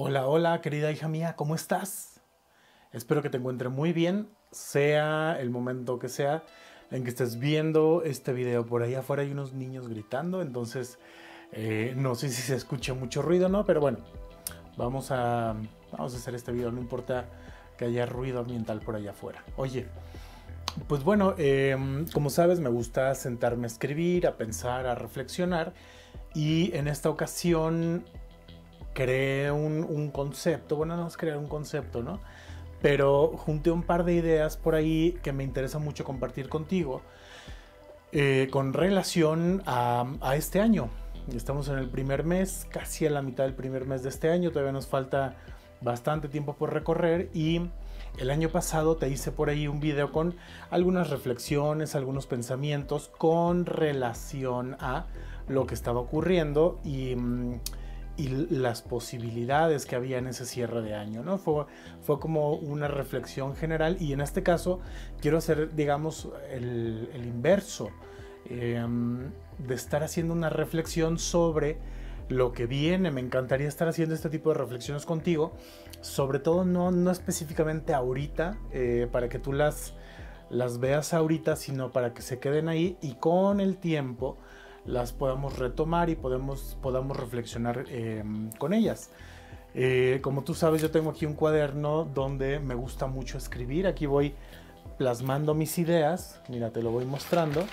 Hola, hola, querida hija mía, ¿cómo estás? Espero que te encuentre muy bien, sea el momento que sea en que estés viendo este video. Por ahí afuera hay unos niños gritando, entonces eh, no sé si se escucha mucho ruido, ¿no? Pero bueno, vamos a, vamos a hacer este video, no importa que haya ruido ambiental por allá afuera. Oye, pues bueno, em, como sabes, me gusta sentarme a escribir, a pensar, a reflexionar. Y en esta ocasión creé un, concepto, bueno, no es crear un concepto, ¿no? Pero junté un par de ideas por ahí que me interesa mucho compartir contigo eh, con relación a, a este año. Estamos en el primer mes, casi a la mitad del primer mes de este año, todavía nos falta bastante tiempo por recorrer y el año pasado te hice por ahí un video con algunas reflexiones, algunos pensamientos con relación a lo que estaba ocurriendo y... Y las posibilidades que había en ese cierre de año, ¿no? Fue, fue como una reflexión general y en este caso quiero hacer, digamos, el, inverso, em, de estar haciendo una reflexión sobre lo que viene. Me encantaría estar haciendo este tipo de reflexiones contigo, sobre todo no, no específicamente ahorita, eh, para que tú las, las veas ahorita, sino para que se queden ahí y con el tiempo las podamos retomar y podemos, podamos reflexionar em, con ellas. Eh, como tú sabes, yo tengo aquí un cuaderno donde me gusta mucho escribir. Aquí voy plasmando mis ideas. Mira, te lo voy mostrando.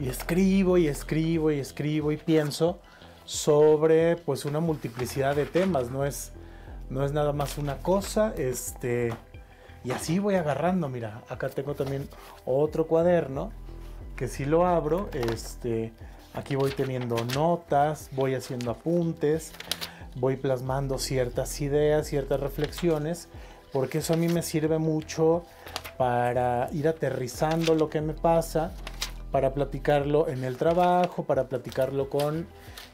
Y escribo y escribo y escribo y pienso sobre pues una multiplicidad de temas. No es, no es nada más una cosa. Este, y así voy agarrando. Mira, acá tengo también otro cuaderno que si lo abro, este, aquí voy teniendo notas, voy haciendo apuntes, voy plasmando ciertas ideas, ciertas reflexiones, porque eso a mí me sirve mucho para ir aterrizando lo que me pasa, para platicarlo en el trabajo, para platicarlo con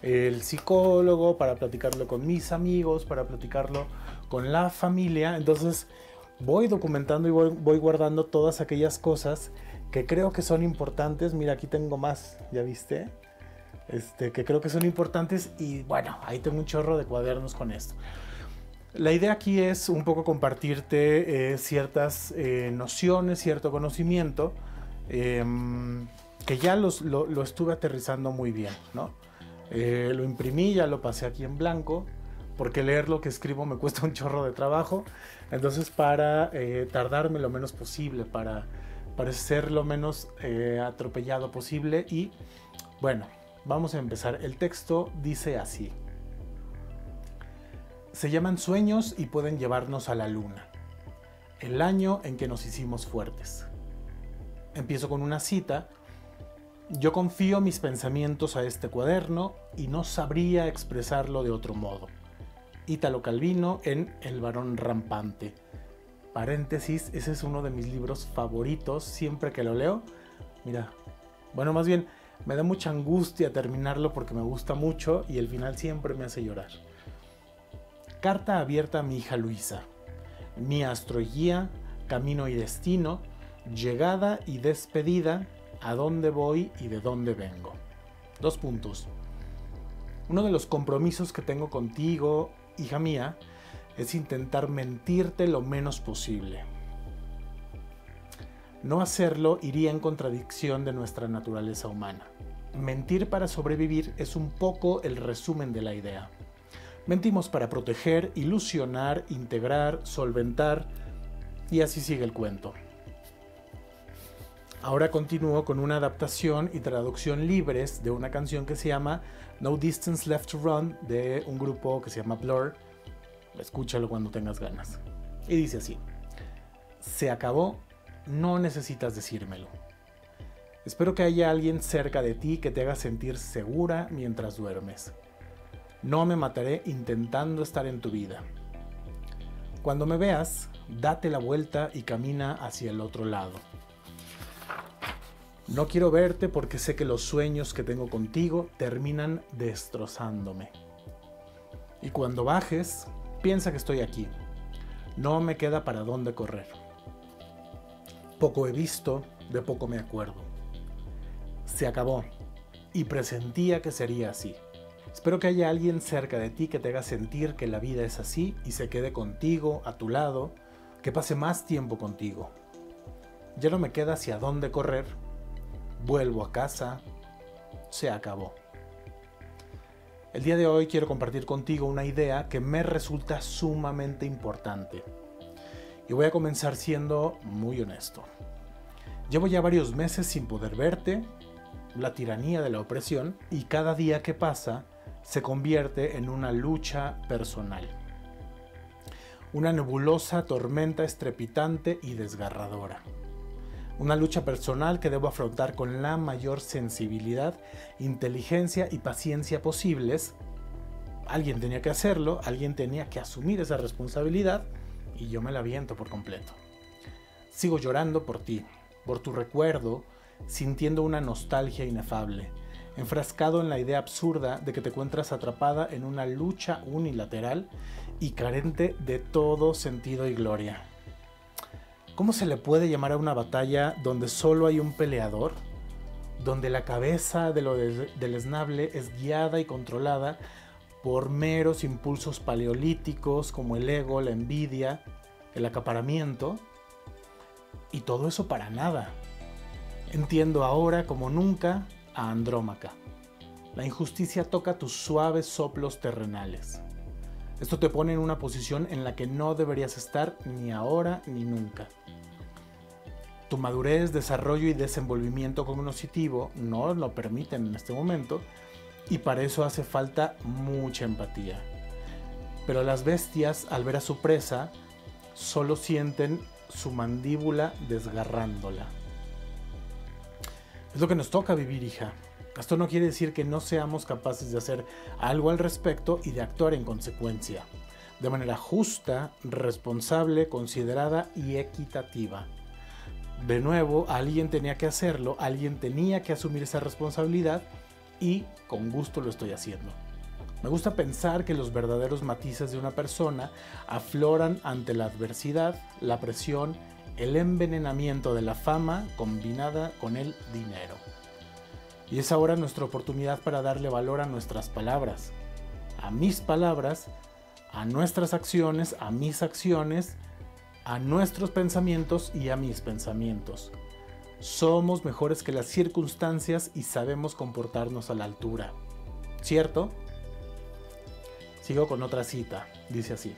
el psicólogo, para platicarlo con mis amigos, para platicarlo con la familia. Entonces voy documentando y voy, guardando todas aquellas cosas que creo que son importantes. Mira, aquí tengo más, ¿ya viste? Este, que creo que son importantes y bueno, ahí tengo un chorro de cuadernos con esto. La idea aquí es un poco compartirte eh, ciertas eh, nociones, cierto conocimiento, em, que ya lo, estuve aterrizando muy bien, ¿no? Eh, lo imprimí, ya lo pasé aquí en blanco, porque leer lo que escribo me cuesta un chorro de trabajo, entonces para tardarme lo menos posible, para parece ser lo menos eh, atropellado posible y bueno, vamos a empezar. El texto dice así. Se llaman sueños y pueden llevarnos a la luna. El año en que nos hicimos fuertes. Empiezo con una cita. Yo confío mis pensamientos a este cuaderno y no sabría expresarlo de otro modo. Ítalo Calvino en El varón rampante paréntesis, ese es uno de mis libros favoritos, siempre que lo leo. Mira, bueno, más bien me da mucha angustia terminarlo porque me gusta mucho y el final siempre me hace llorar. Carta abierta a mi hija Luisa. Mi astro guía, camino y destino, llegada y despedida, a dónde voy y de dónde vengo. Dos puntos. Uno de los compromisos que tengo contigo, hija mía, es intentar mentirte lo menos posible. No hacerlo iría en contradicción de nuestra naturaleza humana. Mentir para sobrevivir es un poco el resumen de la idea. Mentimos para proteger, ilusionar, integrar, solventar y así sigue el cuento. Ahora continúo con una adaptación y traducción libres de una canción que se llama No Distance Left to Run de un grupo que se llama Blur Escúchalo cuando tengas ganas. Y dice así, se acabó, no necesitas decírmelo. Espero que haya alguien cerca de ti que te haga sentir segura mientras duermes. No me mataré intentando estar en tu vida. Cuando me veas, date la vuelta y camina hacia el otro lado. No quiero verte porque sé que los sueños que tengo contigo terminan destrozándome. Y cuando bajes, Piensa que estoy aquí. No me queda para dónde correr. Poco he visto, de poco me acuerdo. Se acabó, y presentía que sería así. Espero que haya alguien cerca de ti que te haga sentir que la vida es así y se quede contigo, a tu lado, que pase más tiempo contigo. Ya no me queda hacia dónde correr, vuelvo a casa, se acabó. El día de hoy quiero compartir contigo una idea que me resulta sumamente importante. Y voy a comenzar siendo muy honesto. Llevo ya varios meses sin poder verte, la tiranía de la opresión, y cada día que pasa se convierte en una lucha personal. Una nebulosa tormenta estrepitante y desgarradora. Una lucha personal que debo afrontar con la mayor sensibilidad, inteligencia y paciencia posibles. Alguien tenía que hacerlo, alguien tenía que asumir esa responsabilidad y yo me la viento por completo. Sigo llorando por ti, por tu recuerdo, sintiendo una nostalgia inefable, enfrascado en la idea absurda de que te encuentras atrapada en una lucha unilateral y carente de todo sentido y gloria. ¿Cómo se le puede llamar a una batalla donde solo hay un peleador? Donde la cabeza de lo del esnable es guiada y controlada por meros impulsos paleolíticos como el ego, la envidia, el acaparamiento. Y todo eso para nada. Entiendo ahora como nunca a Andrómaca. La injusticia toca tus suaves soplos terrenales. Esto te pone en una posición en la que no deberías estar ni ahora ni nunca. Tu madurez, desarrollo y desenvolvimiento cognitivo no lo permiten en este momento y para eso hace falta mucha empatía. Pero las bestias, al ver a su presa, solo sienten su mandíbula desgarrándola. Es lo que nos toca vivir, hija. Esto no quiere decir que no seamos capaces de hacer algo al respecto y de actuar en consecuencia, de manera justa, responsable, considerada y equitativa. De nuevo, alguien tenía que hacerlo, alguien tenía que asumir esa responsabilidad y con gusto lo estoy haciendo. Me gusta pensar que los verdaderos matices de una persona afloran ante la adversidad, la presión, el envenenamiento de la fama combinada con el dinero. Y es ahora nuestra oportunidad para darle valor a nuestras palabras, a mis palabras, a nuestras acciones, a mis acciones, a nuestros pensamientos y a mis pensamientos. Somos mejores que las circunstancias y sabemos comportarnos a la altura. ¿Cierto? Sigo con otra cita. Dice así.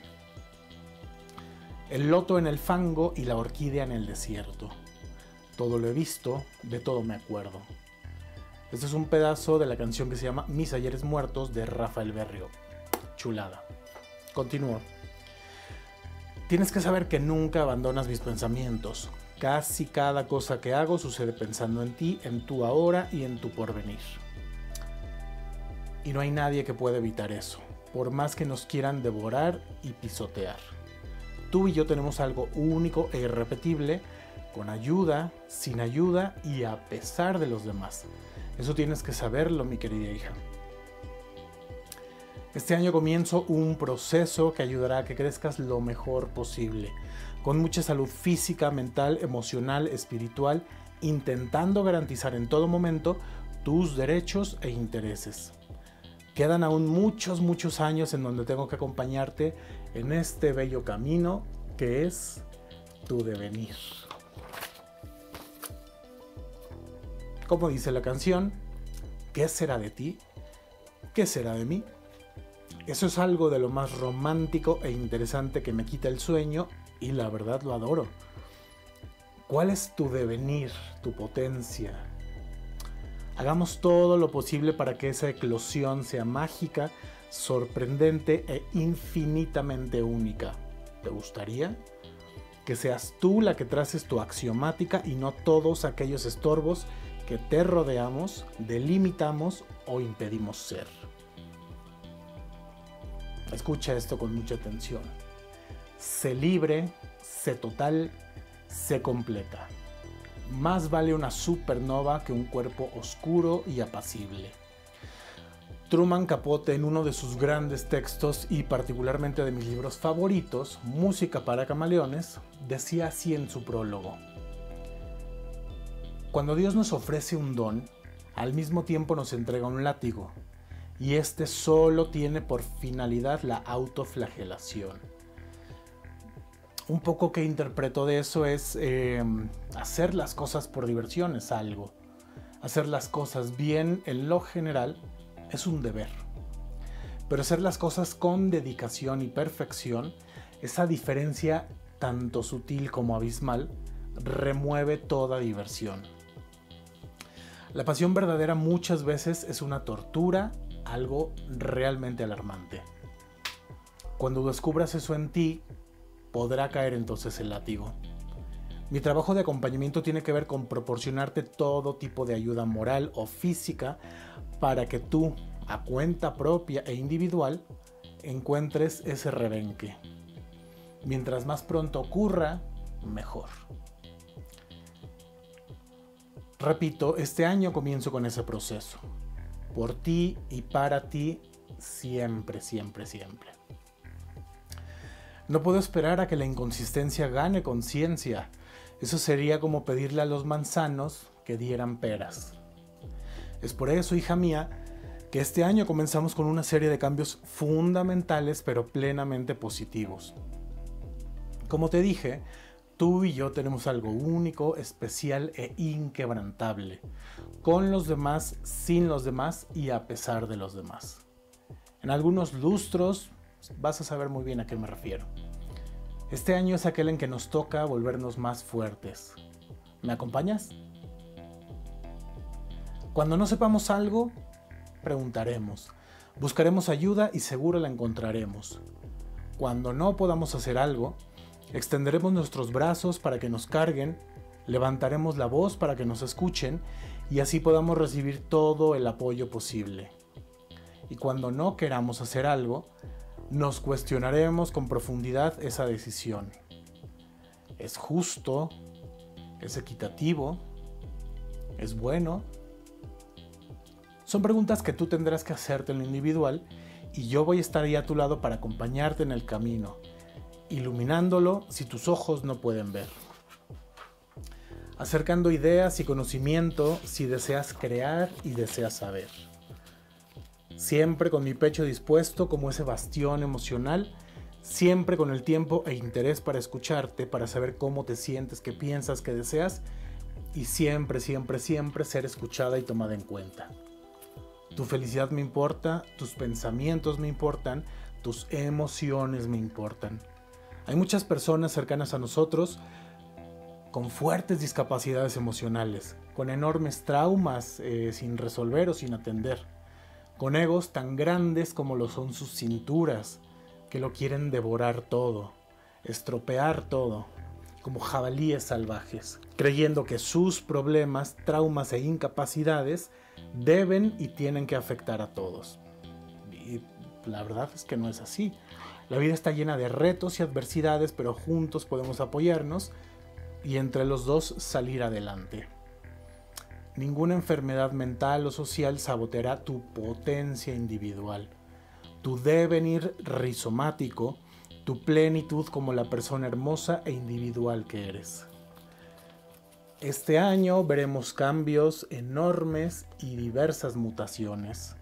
El loto en el fango y la orquídea en el desierto. Todo lo he visto, de todo me acuerdo. Este es un pedazo de la canción que se llama Mis ayeres muertos de Rafael Berrio. Chulada. Continúo. Tienes que saber que nunca abandonas mis pensamientos. Casi cada cosa que hago sucede pensando en ti, en tu ahora y en tu porvenir. Y no hay nadie que pueda evitar eso, por más que nos quieran devorar y pisotear. Tú y yo tenemos algo único e irrepetible, con ayuda, sin ayuda y a pesar de los demás. Eso tienes que saberlo, mi querida hija. Este año comienzo un proceso que ayudará a que crezcas lo mejor posible, con mucha salud física, mental, emocional, espiritual, intentando garantizar en todo momento tus derechos e intereses. Quedan aún muchos, muchos años en donde tengo que acompañarte en este bello camino que es tu devenir. Como dice la canción, ¿qué será de ti? ¿Qué será de mí? Eso es algo de lo más romántico e interesante que me quita el sueño y la verdad lo adoro. ¿Cuál es tu devenir, tu potencia? Hagamos todo lo posible para que esa eclosión sea mágica, sorprendente e infinitamente única. ¿Te gustaría? Que seas tú la que traces tu axiomática y no todos aquellos estorbos que te rodeamos, delimitamos o impedimos ser. Escucha esto con mucha atención. Sé libre, sé total, sé completa. Más vale una supernova que un cuerpo oscuro y apacible. Truman Capote en uno de sus grandes textos y particularmente de mis libros favoritos, Música para Camaleones, decía así en su prólogo. Cuando Dios nos ofrece un don, al mismo tiempo nos entrega un látigo. y este solo tiene por finalidad la autoflagelación. Un poco que interpreto de eso es eh, hacer las cosas por diversión es algo. Hacer las cosas bien en lo general es un deber. Pero hacer las cosas con dedicación y perfección, esa diferencia tanto sutil como abismal, remueve toda diversión. La pasión verdadera muchas veces es una tortura, algo realmente alarmante. Cuando descubras eso en ti, podrá caer entonces el látigo. Mi trabajo de acompañamiento tiene que ver con proporcionarte todo tipo de ayuda moral o física para que tú, a cuenta propia e individual, encuentres ese rebenque. Mientras más pronto ocurra, mejor. Repito, este año comienzo con ese proceso. Por ti y para ti, siempre, siempre, siempre. No puedo esperar a que la inconsistencia gane conciencia eso sería como pedirle a los manzanos que dieran peras. Es por eso, hija mía, que este año comenzamos con una serie de cambios fundamentales pero plenamente positivos. Como te dije, tú y yo tenemos algo único, especial e inquebrantable, con los demás, sin los demás y a pesar de los demás. En algunos lustros vas a saber muy bien a qué me refiero. Este año es aquel en que nos toca volvernos más fuertes. ¿Me acompañas? Cuando no sepamos algo, preguntaremos. Buscaremos ayuda y seguro la encontraremos. Cuando no podamos hacer algo, extenderemos nuestros brazos para que nos carguen, levantaremos la voz para que nos escuchen y así podamos recibir todo el apoyo posible. Y cuando no queramos hacer algo, nos cuestionaremos con profundidad esa decisión. ¿Es justo? ¿Es equitativo? ¿Es bueno? Son preguntas que tú tendrás que hacerte en lo individual y yo voy a estar ahí a tu lado para acompañarte en el camino, iluminándolo si tus ojos no pueden ver. Acercando ideas y conocimiento si deseas crear y deseas saber siempre con mi pecho dispuesto como ese bastión emocional, siempre con el tiempo e interés para escucharte, para saber cómo te sientes, qué piensas, qué deseas, y siempre, siempre, siempre ser escuchada y tomada en cuenta. Tu felicidad me importa, tus pensamientos me importan, tus emociones me importan. Hay muchas personas cercanas a nosotros con fuertes discapacidades emocionales, con enormes traumas eh, sin resolver o sin atender con egos tan grandes como lo son sus cinturas, que lo quieren devorar todo, estropear todo, como jabalíes salvajes, creyendo que sus problemas, traumas e incapacidades deben y tienen que afectar a todos. Y la verdad es que no es así. La vida está llena de retos y adversidades, pero juntos podemos apoyarnos y entre los dos salir adelante. Ninguna enfermedad mental o social saboteará tu potencia individual, tu devenir rizomático, tu plenitud como la persona hermosa e individual que eres. Este año veremos cambios enormes y diversas mutaciones.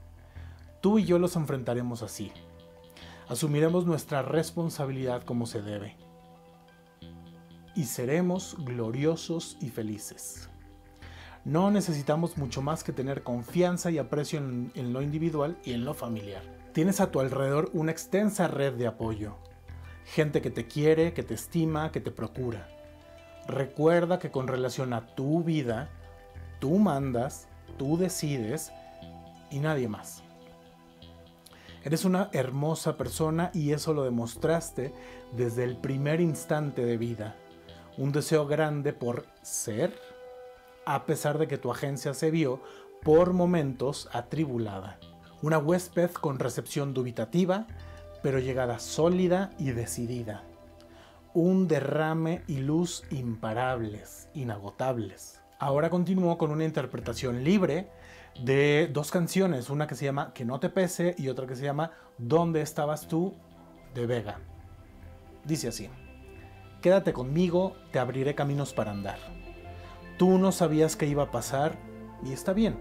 Tú y yo los enfrentaremos así. Asumiremos nuestra responsabilidad como se debe. Y seremos gloriosos y felices. No necesitamos mucho más que tener confianza y aprecio en, lo individual y en lo familiar. Tienes a tu alrededor una extensa red de apoyo. Gente que te quiere, que te estima, que te procura. Recuerda que con relación a tu vida, tú mandas, tú decides y nadie más. Eres una hermosa persona y eso lo demostraste desde el primer instante de vida. Un deseo grande por ser a pesar de que tu agencia se vio por momentos atribulada. Una huésped con recepción dubitativa, pero llegada sólida y decidida. Un derrame y luz imparables, inagotables. Ahora continúo con una interpretación libre de dos canciones, una que se llama Que no te pese y otra que se llama ¿Dónde estabas tú? de Vega. Dice así, Quédate conmigo, te abriré caminos para andar. Tú no sabías qué iba a pasar y está bien.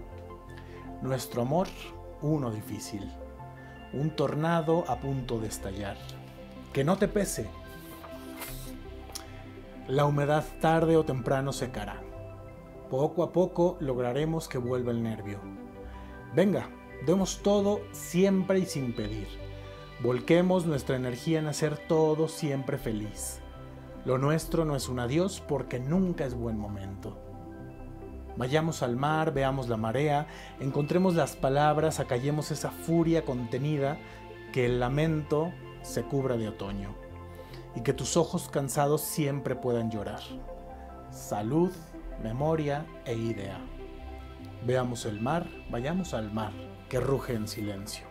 Nuestro amor uno difícil, un tornado a punto de estallar. Que no te pese. La humedad tarde o temprano secará. Poco a poco lograremos que vuelva el nervio. Venga, demos todo siempre y sin pedir. Volquemos nuestra energía en hacer todo siempre feliz. Lo nuestro no es un adiós porque nunca es buen momento. Vayamos al mar, veamos la marea, encontremos las palabras, acallemos esa furia contenida, que el lamento se cubra de otoño y que tus ojos cansados siempre puedan llorar. Salud, memoria e idea. Veamos el mar, vayamos al mar, que ruge en silencio,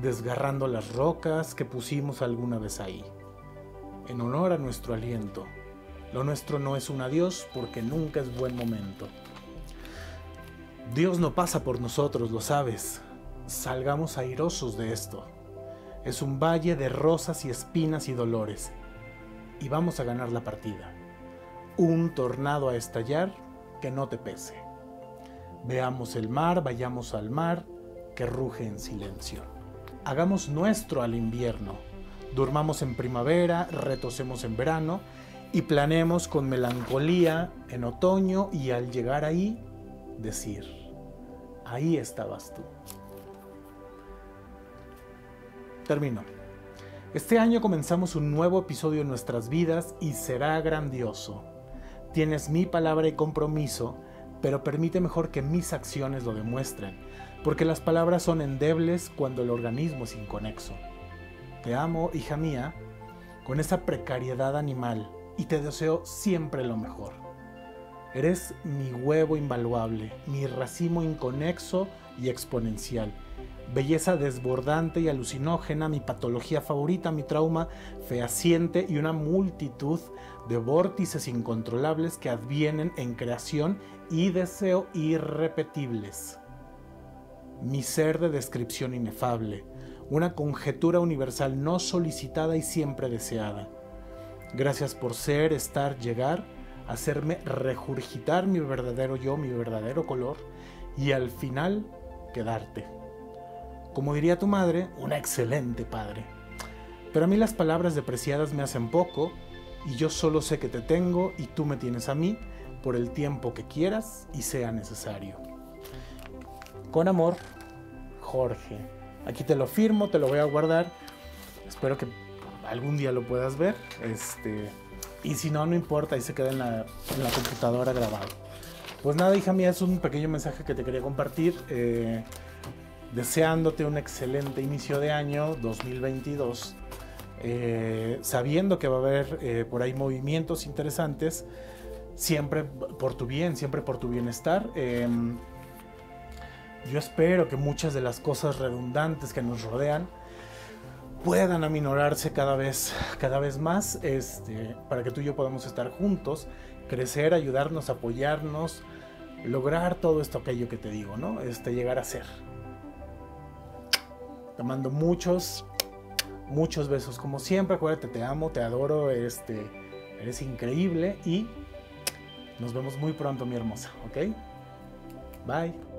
desgarrando las rocas que pusimos alguna vez ahí, en honor a nuestro aliento lo nuestro no es un adiós porque nunca es buen momento. Dios no pasa por nosotros, lo sabes. Salgamos airosos de esto. Es un valle de rosas y espinas y dolores. Y vamos a ganar la partida. Un tornado a estallar que no te pese. Veamos el mar, vayamos al mar, que ruge en silencio. Hagamos nuestro al invierno. Durmamos en primavera, retosemos en verano y planeemos con melancolía en otoño y al llegar ahí decir, ahí estabas tú. Termino. Este año comenzamos un nuevo episodio en nuestras vidas y será grandioso. Tienes mi palabra y compromiso, pero permite mejor que mis acciones lo demuestren, porque las palabras son endebles cuando el organismo es inconexo. Te amo, hija mía, con esa precariedad animal y te deseo siempre lo mejor. Eres mi huevo invaluable, mi racimo inconexo y exponencial, belleza desbordante y alucinógena, mi patología favorita, mi trauma fehaciente y una multitud de vórtices incontrolables que advienen en creación y deseo irrepetibles. Mi ser de descripción inefable, una conjetura universal no solicitada y siempre deseada Gracias por ser, estar, llegar, hacerme regurgitar mi verdadero yo, mi verdadero color y al final quedarte. Como diría tu madre, una excelente padre. Pero a mí las palabras depreciadas me hacen poco y yo solo sé que te tengo y tú me tienes a mí por el tiempo que quieras y sea necesario. Con amor, Jorge. Aquí te lo firmo, te lo voy a guardar. Espero que algún día lo puedas ver. Este, y si no, no importa, ahí se queda en la, computadora grabado. Pues nada, hija mía, es un pequeño mensaje que te quería compartir. Eh, deseándote un excelente inicio de año 2022. Eh, sabiendo que va a haber eh, por ahí movimientos interesantes, siempre por tu bien, siempre por tu bienestar. Em, yo espero que muchas de las cosas redundantes que nos rodean puedan aminorarse cada vez, cada vez más, este, para que tú y yo podamos estar juntos, crecer, ayudarnos, apoyarnos, lograr todo esto aquello que te digo, ¿no? Este, llegar a ser. Te mando muchos, muchos besos. Como siempre, acuérdate, te amo, te adoro, este, eres increíble y nos vemos muy pronto, mi hermosa, ¿ok? Bye.